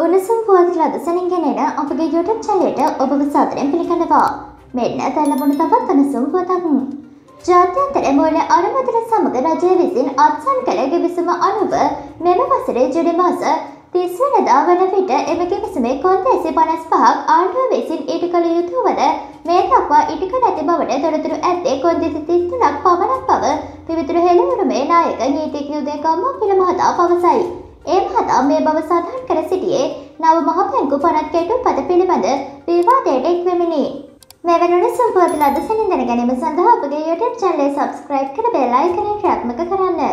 උණුසුම් පුවත් ලදසනින් ගෙනෙන අපගේ YouTube චැනලයට ඔබව සාදරයෙන් පිළිගන්නවා. මෙන්න දැල්ලබුණු තවත් උණුසුම් පුවතක්. ජාත්‍යන්තර මූල්‍ය අනුමතන සමග රජය විසින් අත්සන් කළ ගිවිසුම අනුව මෙම වසරේ ජුලි මාස 30 වෙනිදා වන විට එම ගිවිසුමේ කොන්දේසි 55ක් ආණ්ඩුව විසින් ඉටු කළ යුතු වන මේ දක්වා ඉටු කර ඇති බවට තොරතුරු ඇත්තේ කොන්දේසි 33ක් පමණක් බව පිවිතුරු හෙළවුරුමේ නායක නීතිඥ උදේකම්ම පිළ මහතා පවසයි. ඒ මහතා මේ බව සඳහන් කර සිටියේ නව මහ බැංකු පනත් කෙටු පද පිළිබඳ විවාදයට එක්වෙමිනි. මෙවැනි සම්පුවත ලද සැනින් දැන ගැනීම සඳහා අපගේ YouTube චැනලය සබස්ක්‍රයිබ් කර බෙල් අයිකනය ක්‍රියාත්මක කරන්න.